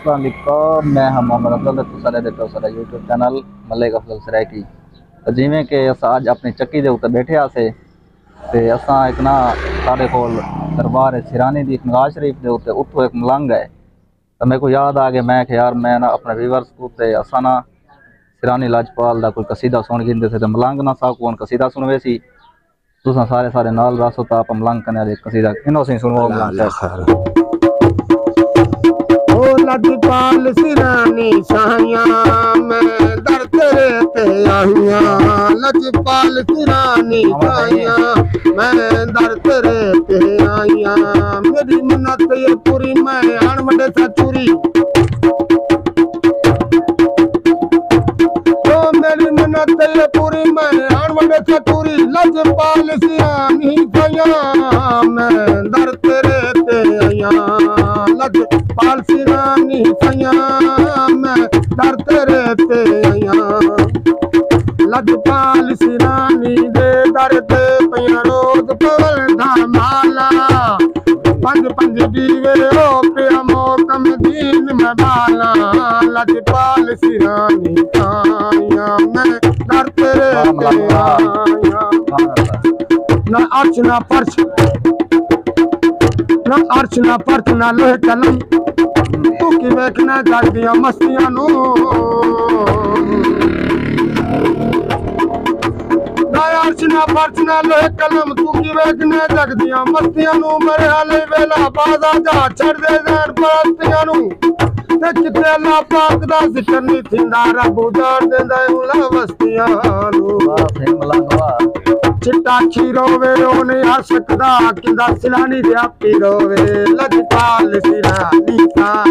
السلام علیکم میں ہم محمد افضل تو سارے دیکھو سارا یوٹیوب چینل ملک افضل سرائکی جویں کہ اسا اج اپنی چکی دے اوتے بیٹھے آسے تے اساں ایک نا سارے کول دربار سرانی دی نگاہ شریف دے اوتے اتھو ایک ملنگ ہے تو میرے کو یاد آ گیا میں کہ یار میں نا اپنے ویورز کو تے اساں نا سرانی لاجپال دا کوئی قصیدہ سن گندے سے تے ملنگ نا سا کون قصیدہ سنوے سی تساں سارے سارے نال راسو تا اپ ملنگ کنے دے قصیدہ انہوں سے سنو ملنگ صاحب او لجپال سرانی شاہیاں میں در تیرے تے آہیاں لجپال سرانی شاہیاں میں در تیرے تے آہیاں میری منت یہ پوری میں آن وڈے سا چوری میری منت یہ پوری میں آن سا چوری لجپال سرانی شاہیاں میں در تیرے تے آہیاں لجپال تیرے تے آہیاں لجپال سرانی دے در تے پیاں روز پول دا مالا پنج پنج دیوے او پیا موکم دین میں بالا لجپال سرانی آیا میں در تیرے تے آیا نہ ارچ نہ پرچ نہ ارچ نہ پرچ نہ لوہ قلم تو کی ویکھنا جگ ਦੀਆਂ ਫਰਚਨਾ ਕਲਮ ਤੂੰ ਕਿਵੇਂ ਕਿਨੇ ਲੱਗਦੀਆਂ। ਮਸਤੀਆਂ ਨੂੰ ਮਰਿਆ ਲੈ ਵੇਲਾ ਬਾਜ਼ਾ ਜਾ ਛੱਡਦੇ ਜਾਣ ਪਰਸਤੀਆਂ ਨੂੰ। ਤੇ ਕਿਤੇ ਅੱਲਾ ਪਾਕ ਦਾ ਜ਼ਿਕਰ ਨਹੀਂ ਥਿੰਦਾ ਰੱਬ ਉਦਾਰ ਦਿੰਦਾ ਉਲਾ ਵਸਤੀਆਂ ਨੂੰ। ਆਖੇ ਮਲੰਗਵਾ ਚਿੱਟਾ ਖੀ ਰੋਵੇ ਉਹ ਨਹੀਂ ਆ ਸਕਦਾ ਕਿਦਾ ਸਿਲਾਨੀ ਦੇ ਆਪੀ ਰੋਵੇ। ਲੱਜਤਾ ਲਸਿਲਾਨੀ ਤਾਂ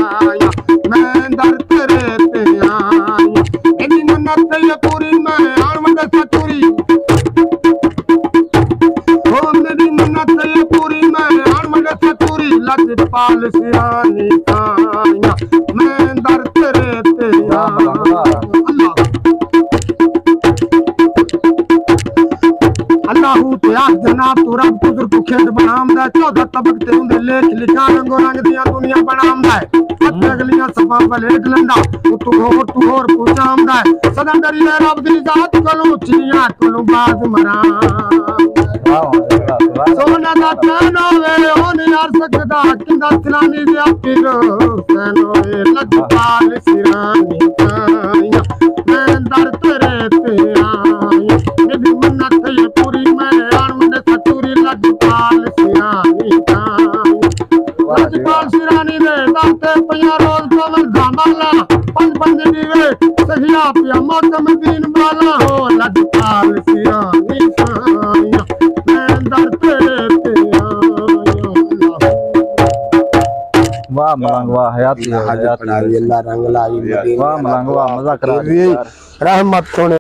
سچوری لجپال سلانی آیا میں در تیرے آیا اللہ تو آخ جناب تو رب قدر کو کھیت بنام دا چودہ طبق تے ہوندے لیکھ لکھا رنگو رنگ دیاں دنیا بنام دا اتے اگلیاں صفا بلیٹ لندا تو ہور تو ہور پوچھام دا صدا کری لے رب دی ذات کلو چنیاں کلو باز مرام سونا دا تینو وے او نہیں یار سکدا کندا سلانی دے اپی رو سینو اے لجپال سرانی آیا میں در تیرے تے آیا میری منت یہ پوری میں آن دے سچوری لجپال سرانی آیا لجپال سرانی دے دانتے پیا روز پول دھامالا پنج پنج دیوے سہیا پیا موکم دین بالا واہ ملنگ واہ حیاتی اللہ رنگ لائی واہ ملنگ واہ مزہ کرا رحمت سونے